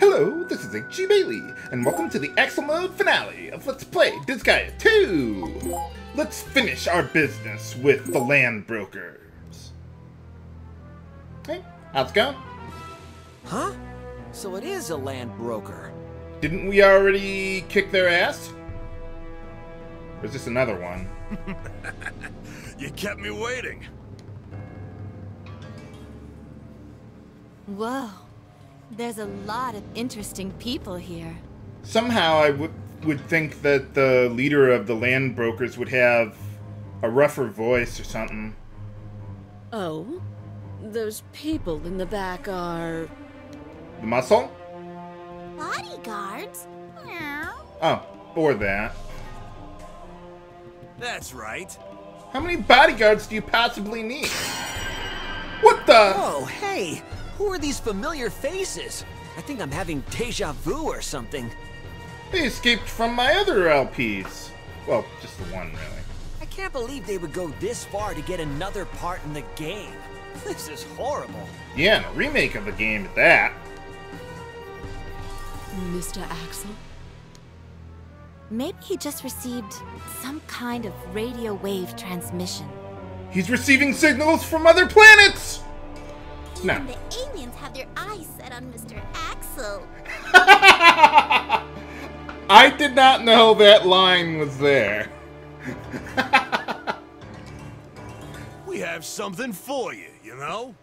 Hello, this is H.C. Bailly, and welcome to the Axel Mode finale of Let's Play Disgaea 2! Let's finish our business with the land brokers. Hey, how's it going? Huh? So it is a land broker. Didn't we already kick their ass? Or is this another one? You kept me waiting. Whoa. There's a lot of interesting people here. Somehow I would would think that the leader of the land brokers would have a rougher voice or something. Oh? Those people in the back are. The muscle? Bodyguards? Meow. Oh, or that. That's right. How many bodyguards do you possibly need? What the? Oh, hey! Who are these familiar faces? I think I'm having deja vu or something. They escaped from my other LPs. Well, just the one, really. I can't believe they would go this far to get another part in the game. This is horrible. Yeah, and a remake of the game at that. Mr. Axel? Maybe he just received some kind of radio wave transmission. He's receiving signals from other planets! No. The aliens have their eyes set on Mr. Axel. I did not know that line was there. We have something for you, you know?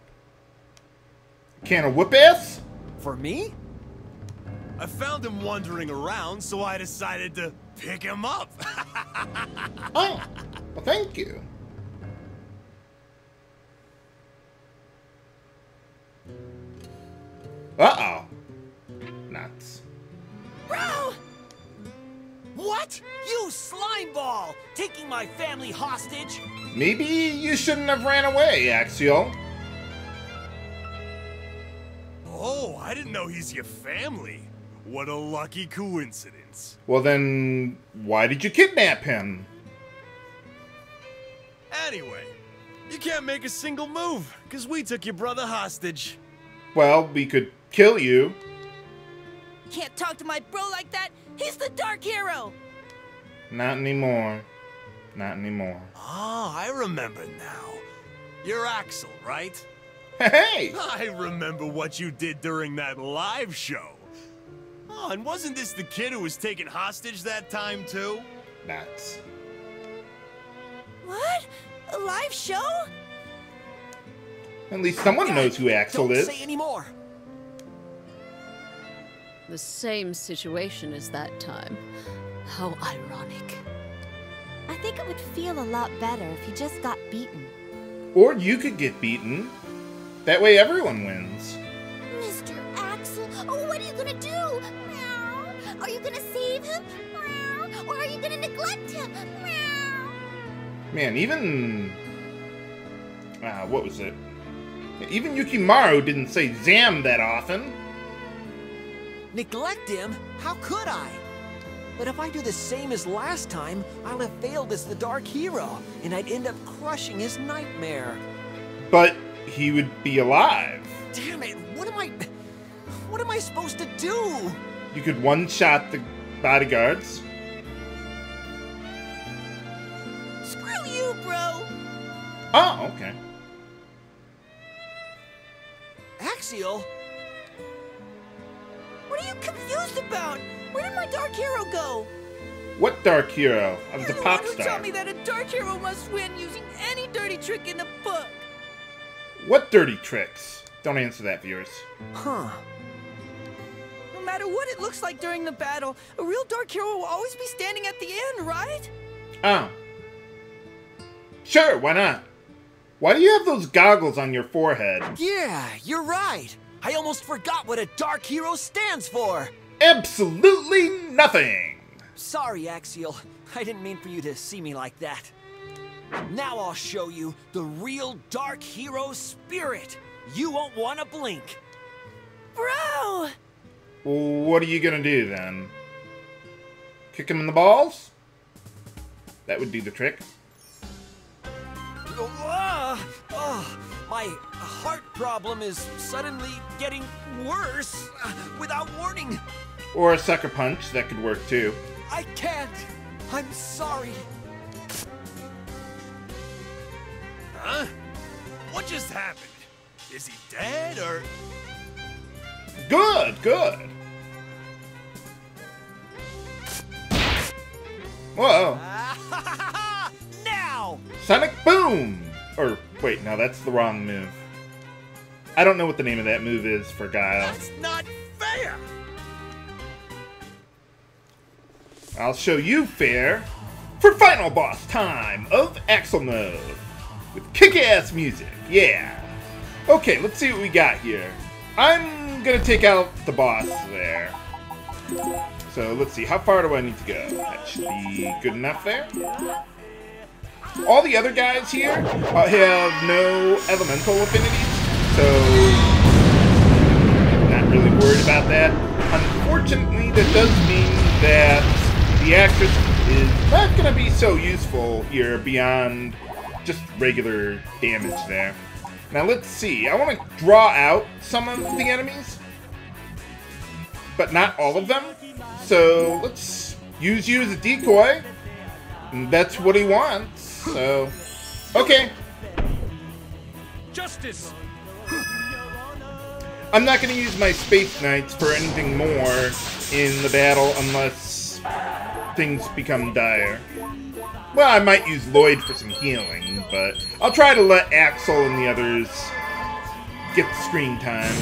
Can of whoop ass? For me? I found him wandering around, so I decided to pick him up. Oh, well, thank you. Uh oh. Nuts. Bro! What? You slime ball! Taking my family hostage? Maybe you shouldn't have ran away, Axial. oh, I didn't know he's your family. What a lucky coincidence. Well, then, why did you kidnap him? Anyway, you can't make a single move, because we took your brother hostage. Well, we could kill you. Can't talk to my bro like that! He's the Dark Hero! Not anymore. Not anymore. Ah, I remember now. You're Axel, right? Hey! I remember what you did during that live show. Oh, and wasn't this the kid who was taken hostage that time, too? Nuts. What? A live show? At least someone knows who Axel Don't is. say anymore. The same situation as that time. How ironic. I think it would feel a lot better if he just got beaten. Or you could get beaten. That way everyone wins. Mr. Axel, oh, what are you gonna do? Meow. Are you gonna save him? Meow. Or are you gonna neglect him? Meow. Man, even... Ah, what was it? Even Yukimaru didn't say Zam that often. Neglect him? How could I? But if I do the same as last time, I'll have failed as the Dark Hero, and I'd end up crushing his nightmare. But he would be alive. Damn it, what am I... What am I supposed to do? You could one-shot the bodyguards. Screw you, bro! Oh, okay. Axial? What are you confused about? Where did my Dark Hero go? What Dark Hero? I was a You're the pop one who star. taught me that a Dark Hero must win using any dirty trick in the book. What dirty tricks? Don't answer that, viewers. Huh. No matter what it looks like during the battle, a real Dark Hero will always be standing at the end, right? Oh. Sure, why not? Why do you have those goggles on your forehead? Yeah, you're right. I almost forgot what a Dark Hero stands for. Absolutely nothing! Sorry, Axial. I didn't mean for you to see me like that. Now I'll show you the real Dark Hero spirit. You won't want to blink. Bro! What are you gonna do then? Kick him in the balls? That would do the trick. My heart problem is suddenly getting worse uh, without warning. Or a sucker punch, that could work too. I can't. I'm sorry. Huh? What just happened? Is he dead or... Good, good. Whoa. now! Sonic Boom! Wait, no, that's the wrong move. I don't know what the name of that move is for Guile. That's not fair! I'll show you fair for final boss time of Axel Mode with kick-ass music. Yeah. Okay, let's see what we got here. I'm gonna take out the boss there. So let's see, how far do I need to go? That should be good enough there. All the other guys here uh, have no elemental affinities, so not really worried about that. Unfortunately, that does mean that the actress is not going to be so useful here beyond just regular damage there. Now let's see, I want to draw out some of the enemies, but not all of them. So let's use you as a decoy. That's what he wants, so... Okay. Justice! I'm not going to use my Space Knights for anything more in the battle unless things become dire. Well, I might use Lloyd for some healing, but I'll try to let Axel and the others get the screen time.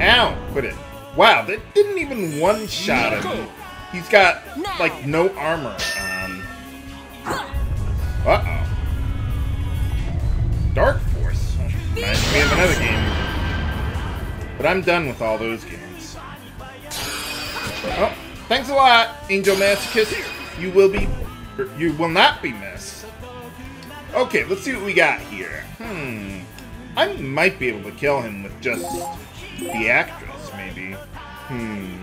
Ow! Quit it. Wow, that didn't even one-shot him. He's got, like, no armor on. Uh-oh. Dark Force. Reminds me of another game. But I'm done with all those games. Oh, thanks a lot, Angel Masochist. You will be... er, You will not be missed. Okay, let's see what we got here. Hmm. I might be able to kill him with just the actress. Hmm.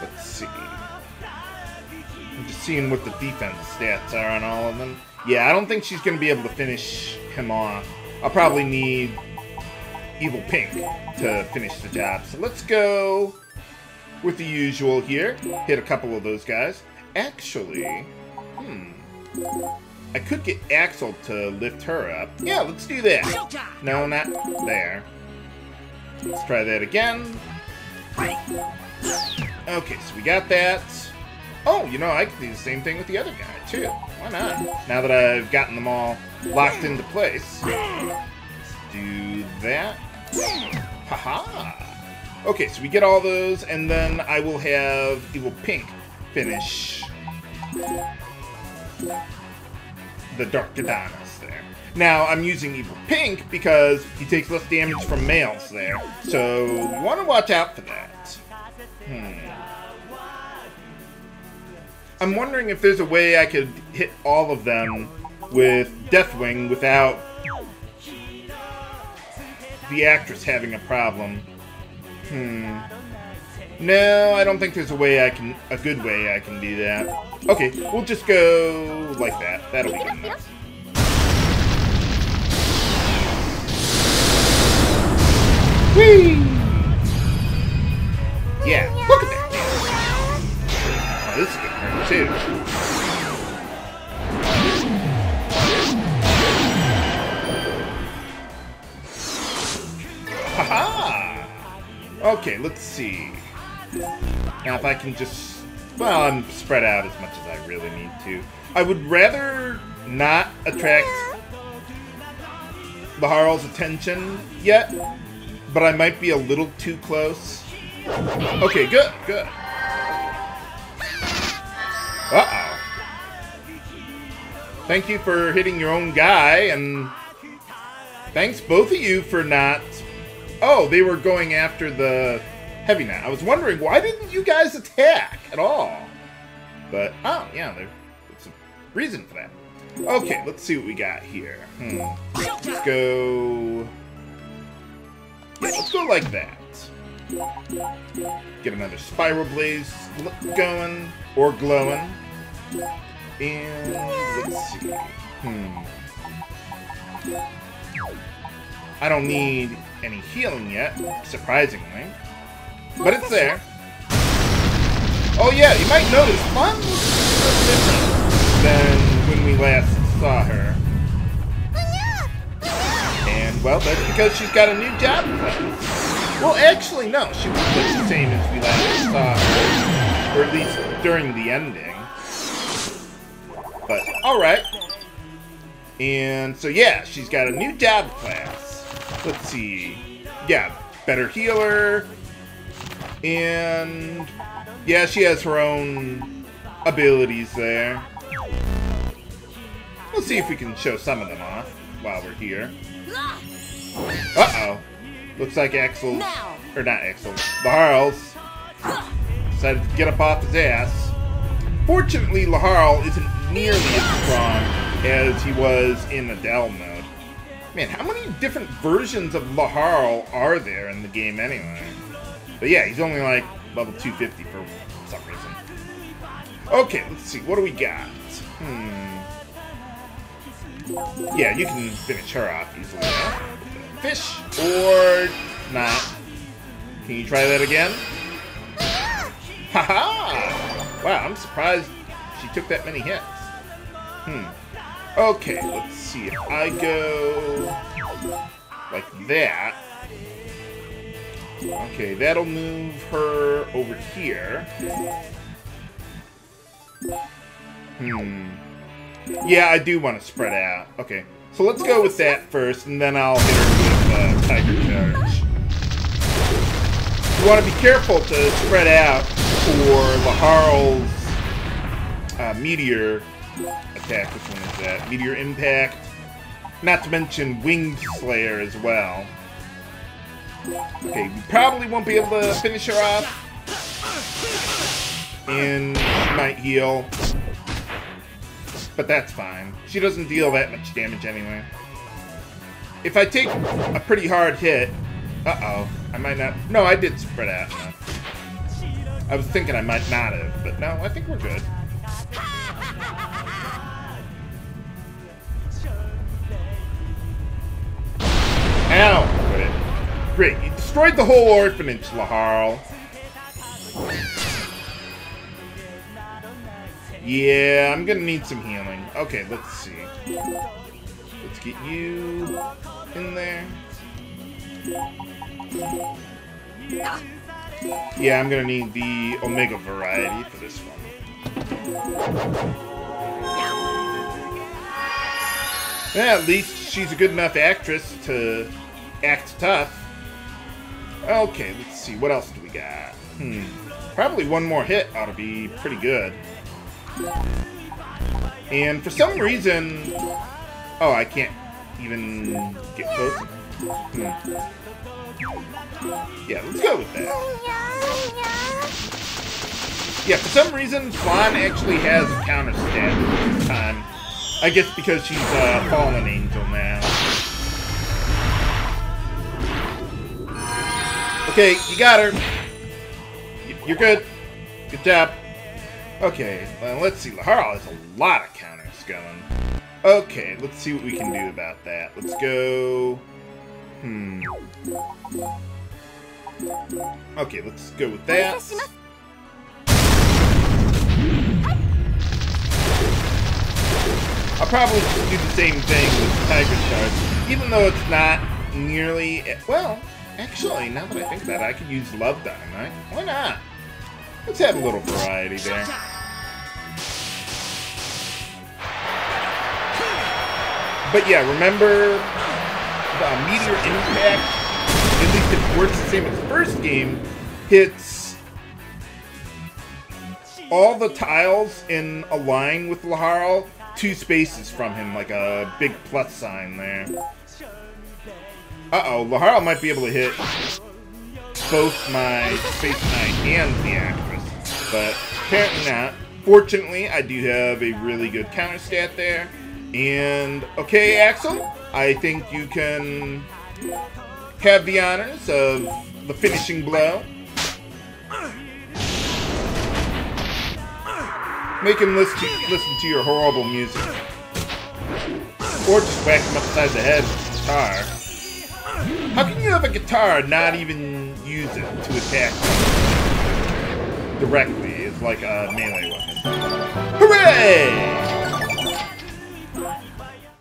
Let's see. I'm just seeing what the defense stats are on all of them. Yeah, I don't think she's going to be able to finish him off. I'll probably need Evil Pink to finish the job. So let's go with the usual here. Hit a couple of those guys. Actually, hmm. I could get Axel to lift her up. Yeah, let's do that. No, not there. Let's try that again. Okay, so we got that. Oh, you know, I could do the same thing with the other guy, too. Why not? Now that I've gotten them all locked into place. Let's do that. Haha! Okay, so we get all those, and then I will have Evil Pink finish the Dark Adonis. Now, I'm using Evil Pink because he takes less damage from males there, so you want to watch out for that. Hmm. I'm wondering if there's a way I could hit all of them with Deathwing without the actress having a problem. Hmm. No, I don't think there's a way I can, a good way I can do that. Okay, we'll just go like that. That'll be good enough. Whee! Yeah, look at that. Oh, this is gonna hurt too. Haha! Okay, let's see. Now, if I can just... Well, I'm spread out as much as I really need to. I would rather not attract Laharl's attention yet, but I might be a little too close. Okay, good, good. Uh-oh. Thank you for hitting your own guy, and thanks both of you for not... Oh, they were going after the Heavy Knight. I was wondering, why didn't you guys attack at all? But, oh, yeah, there's a reason for that. Okay, let's see what we got here. Hmm. Let's go... Let's go like that. Get another Spiral Blaze going, or glowing. And let's see. Hmm. I don't need any healing yet, surprisingly. But it's there. Oh yeah, you might notice looks different than when we last saw her. Well, that's because she's got a new job class. Well, actually, no, she was looks the same as we last saw or at least during the ending. But alright. And so yeah, she's got a new job class. Let's see. Yeah, better healer. And yeah, she has her own abilities there. We'll see if we can show some of them off while we're here. Uh-oh. Looks like Axel, or not Axel, Laharl's decided to get up off his ass. Fortunately, Laharl isn't nearly as strong as he was in Adell mode. Man, how many different versions of Laharl are there in the game anyway? But yeah, he's only like level 250 for some reason. Okay, let's see. What do we got? Hmm. Yeah, you can finish her off easily. Fish or not. Can you try that again? Haha! Wow, I'm surprised she took that many hits. Hmm. Okay, let's see. If I go like that. Okay, that'll move her over here. Hmm. Yeah, I do want to spread out. Okay, so let's go with that first, and then I'll Tiger Charge. You want to be careful to spread out for Laharl's uh, Meteor attack. Which one is that? Meteor Impact. Not to mention Winged Slayer as well. Okay, we probably won't be able to finish her off. And she might heal. But that's fine. She doesn't deal that much damage anyway. If I take a pretty hard hit... Uh-oh. I might not... No, I did spread out. I was thinking I might not have, but no, I think we're good. Ow! Great, you destroyed the whole orphanage, Laharl. Yeah, I'm gonna need some healing. Okay, let's see. Let's get you in there. Yeah, I'm gonna need the Omega variety for this one. Yeah, at least she's a good enough actress to act tough. Okay, let's see. What else do we got? Hmm. Probably one more hit ought to be pretty good. And for some reason... Oh, I can't even get close. Hmm. Yeah, let's go with that. Yeah, for some reason, Fawn actually has a counter stat this time. I guess because she's a fallen angel now. Okay, you got her. You're good. Good job. Okay, well, let's see. Laharl has a lot of counters going. Okay, let's see what we can do about that. Let's go... Hmm. Okay, let's go with that. I'll probably do the same thing with Tiger Charge, even though it's not nearly... Well, actually, now that I think about it, I could use Love Dynamite. Why not? Let's have a little variety there. But yeah, remember the Meteor Impact, at least it works the same as the first game, hits all the tiles in a line with Laharl, two spaces from him, like a big plus sign there. Uh-oh, Laharl might be able to hit both my Space Knight and the actress, but apparently not. Fortunately, I do have a really good counter stat there. And, okay, Axel, I think you can have the honors of the finishing blow. Make him listen to, listen to your horrible music. Or just whack him upside the head with a guitar. How can you have a guitar and not even use it to attack directly? It's like a melee weapon.